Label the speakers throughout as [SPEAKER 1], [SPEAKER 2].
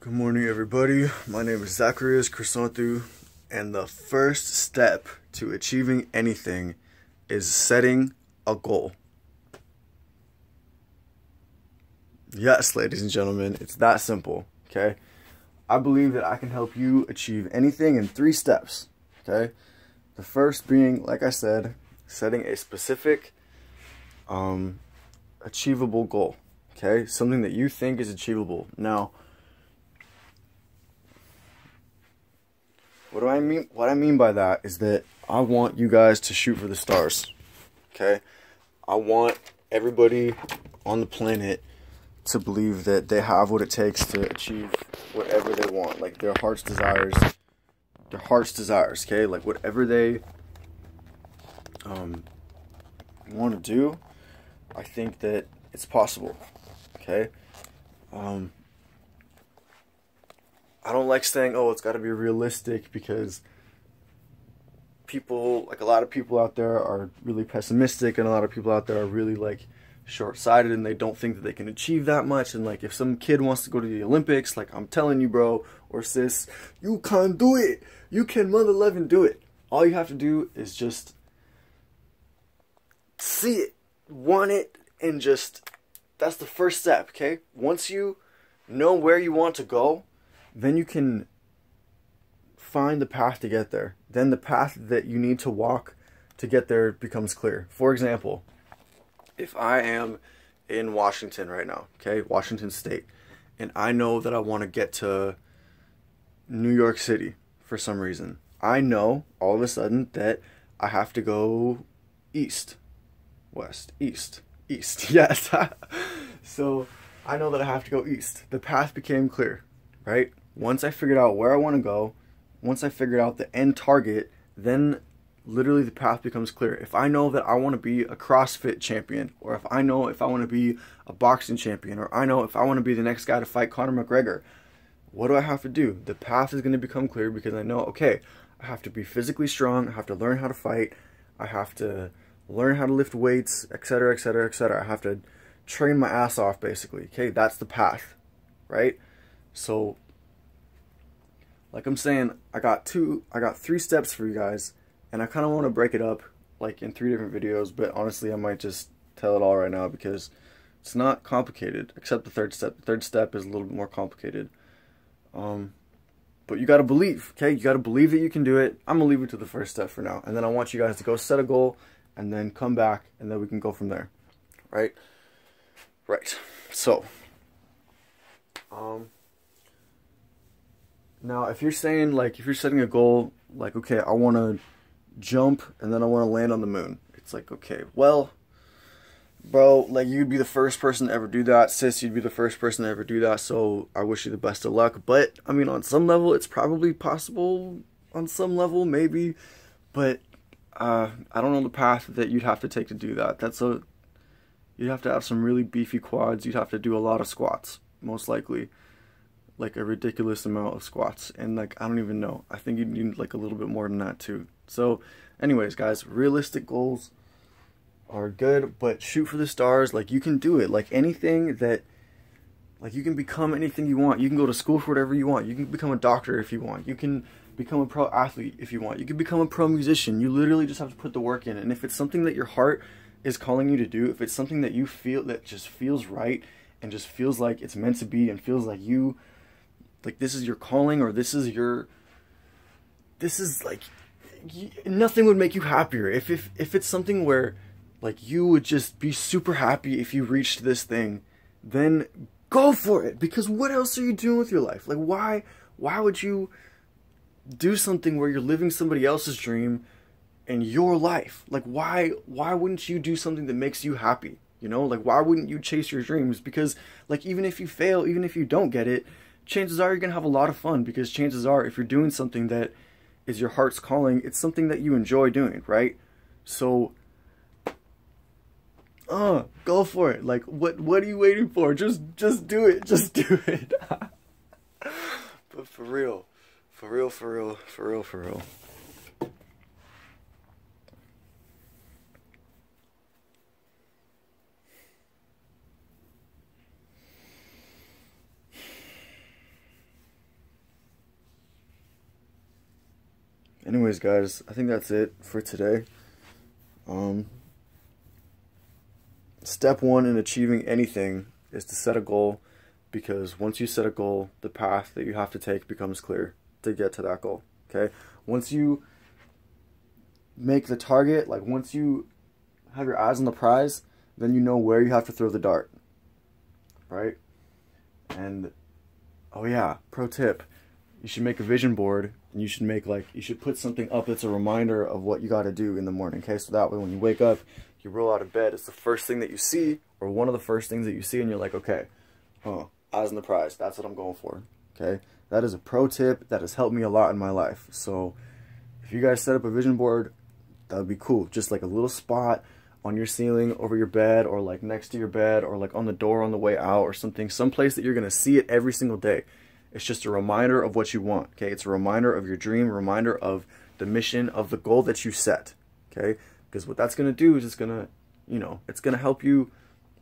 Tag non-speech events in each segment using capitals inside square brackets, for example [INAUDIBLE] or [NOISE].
[SPEAKER 1] Good morning, everybody. My name is Zacharias Chrysanthou, and the first step to achieving anything is setting a goal. Yes, ladies and gentlemen, it's that simple, okay? I believe that I can help you achieve anything in three steps, okay? The first being, like I said, setting a specific, um, achievable goal, okay? Something that you think is achievable. Now, what do I mean? What I mean by that is that I want you guys to shoot for the stars, okay? I want everybody on the planet to believe that they have what it takes to achieve whatever they want, like their heart's desires, their heart's desires, okay? Like whatever they um, want to do, I think that it's possible, okay? Um, I don't like saying, oh, it's got to be realistic because people, like a lot of people out there are really pessimistic and a lot of people out there are really like, short-sighted and they don't think that they can achieve that much. And like if some kid wants to go to the olympics like i'm telling you bro or sis you can't do it. You can mother love and do it. All you have to do is just see it want it and just that's the first step okay? Once you know where you want to go then you can find the path to get there then the path that you need to walk to get there becomes clear for example if I am in Washington right now, okay, Washington State, and I know that I want to get to New York City for some reason, I know all of a sudden that I have to go east, west, east, east. [LAUGHS] Yes. so I know that I have to go east. The path became clear, right? Once I figured out where I want to go, once I figured out the end target, then literally the path becomes clear. If I know that I want to be a CrossFit champion, or if I know if I want to be a boxing champion, or I know if I want to be the next guy to fight Conor McGregor, what do I have to do? The path is going to become clear because I know, okay, I have to be physically strong, I have to learn how to fight, I have to learn how to lift weights, etc., etc., etc. I have to train my ass off basically. Okay, that's the path, right? So like I'm saying, I got two I got three steps for you guys and I kind of want to break it up like in three different videos, but honestly, I might just tell it all right now because it's not complicated, except the third step. The third step is a little bit more complicated. Um, but you got to believe, okay? You got to believe that you can do it. I'm going to leave it to the first step for now. And then I want you guys to go set a goal and then come back and then we can go from there. Right? Right. So, um, now if you're saying, like, if you're setting a goal, like, okay, I want to jump and then I want to land on the moon. It's like, okay, well, bro, like you'd be the first person to ever do that. Sis, you'd be the first person to ever do that. So I wish you the best of luck. But I mean, on some level, it's probably possible. On some level, maybe, but uh, I don't know the path that you'd have to take to do that. That's a you'd have to have some really beefy quads. You'd have to do a lot of squats, most likely, like a ridiculous amount of squats. And like I don't even know. I think you'd need like a little bit more than that too. So, anyways, guys, realistic goals are good, but shoot for the stars. Like, you can do it. Like, anything that, like, you can become anything you want. You can go to school for whatever you want. You can become a doctor if you want. You can become a pro athlete if you want. You can become a pro musician. You literally just have to put the work in. And if it's something that your heart is calling you to do, if it's something that you feel that just feels right and just feels like it's meant to be and feels like you, like, this is your calling or this is your, this is like nothing would make you happier. If if if it's something where like you would just be super happy if you reached this thing then go for it. Because what else are you doing with your life? Like why why would you do something where you're living somebody else's dream in your life? Like why why wouldn't you do something that makes you happy? You know like why wouldn't you chase your dreams? Because like even if you fail even if you don't get it chances are you're gonna have a lot of fun because chances are if you're doing something that is your heart's calling, it's something that you enjoy doing, right? So uh, go for it. Like what what are you waiting for? Just just do it. Just do it. [LAUGHS] but for real. For real, for real, for real, for real. Anyways, guys, I think that's it for today. Um, step one in achieving anything is to set a goal because once you set a goal, the path that you have to take becomes clear to get to that goal. Okay? Once you make the target, like once you have your eyes on the prize, then you know where you have to throw the dart. Right? And oh yeah, pro tip. You should make a vision board and you should make like you should put something up that's a reminder of what you got to do in the morning. Okay? So that way when you wake up, you roll out of bed, it's the first thing that you see or one of the first things that you see and you're like, "Okay, oh, eyes on the prize. That's what I'm going for." Okay? That is a pro tip that has helped me a lot in my life. So if you guys set up a vision board, that would be cool. Just like a little spot on your ceiling over your bed or like next to your bed or like on the door on the way out or something someplace that you're to see it every single day it's just a reminder of what you want okay it's a reminder of your dream reminder of the mission of the goal that you set okay because what that's going to do is it's going to you know it's going to help you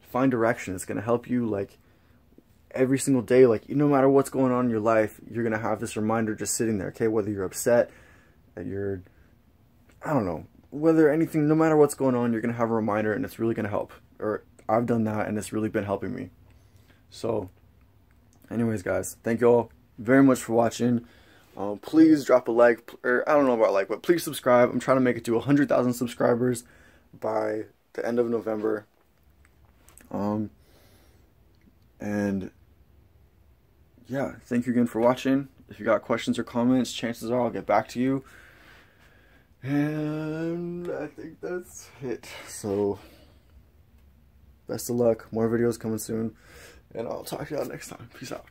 [SPEAKER 1] find direction it's going to help you like every single day like no matter what's going on in your life you're going to have this reminder just sitting there okay whether you're upset that you're i don't know whether anything, no matter what's going on, you're going to have a reminder and it's really going to help. Or I've done that and it's really been helping me. So, anyways, guys, thank you all very much for watching. Um, please drop a like, or I don't know about like, but please subscribe. I'm trying to make it to 100,000 subscribers by the end of November. Um, and yeah, thank you again for watching. If you got questions or comments, chances are I'll get back to you. And I think that's it. So, best of luck. More videos coming soon. And I'll talk to y'all next time. Peace out.